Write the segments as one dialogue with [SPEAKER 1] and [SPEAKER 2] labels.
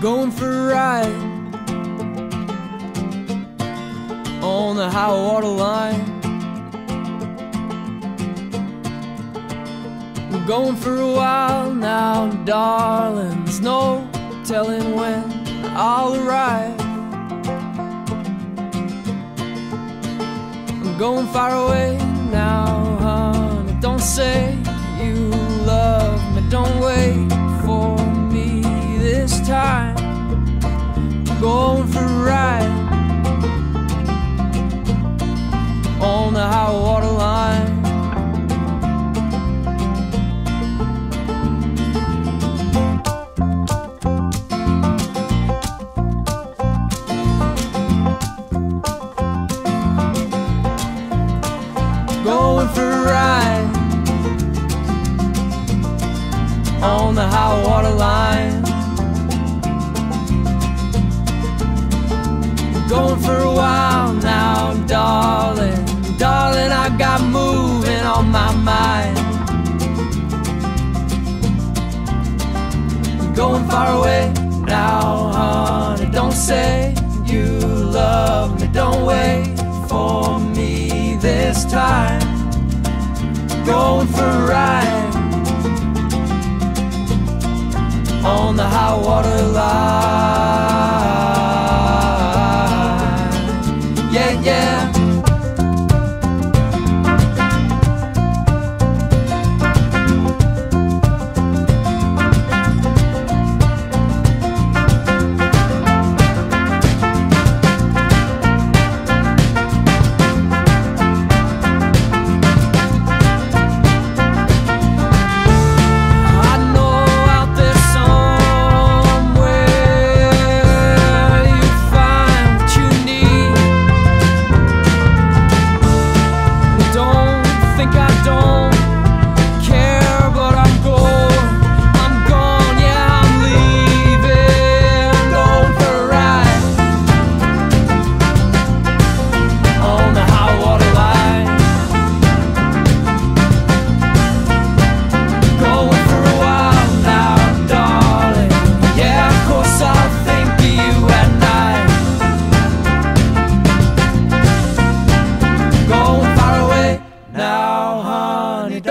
[SPEAKER 1] going for a ride on the high water line. We're going for a while now, darling. There's no telling when I'll arrive. I'm going far away now, honey. Don't say ride on the high water line. Going for a while now, darling. Darling, I got moving on my mind. Going far away now, honey. Don't say you love me. Don't wait Going for a ride on the high water line. Yeah, yeah.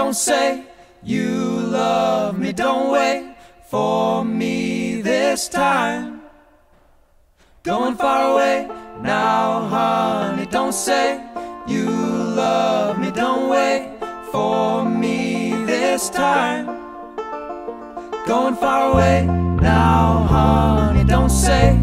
[SPEAKER 1] Don't say you love me. Don't wait for me this time. Going far away now, honey. Don't say you love me. Don't wait for me this time. Going far away now, honey. Don't say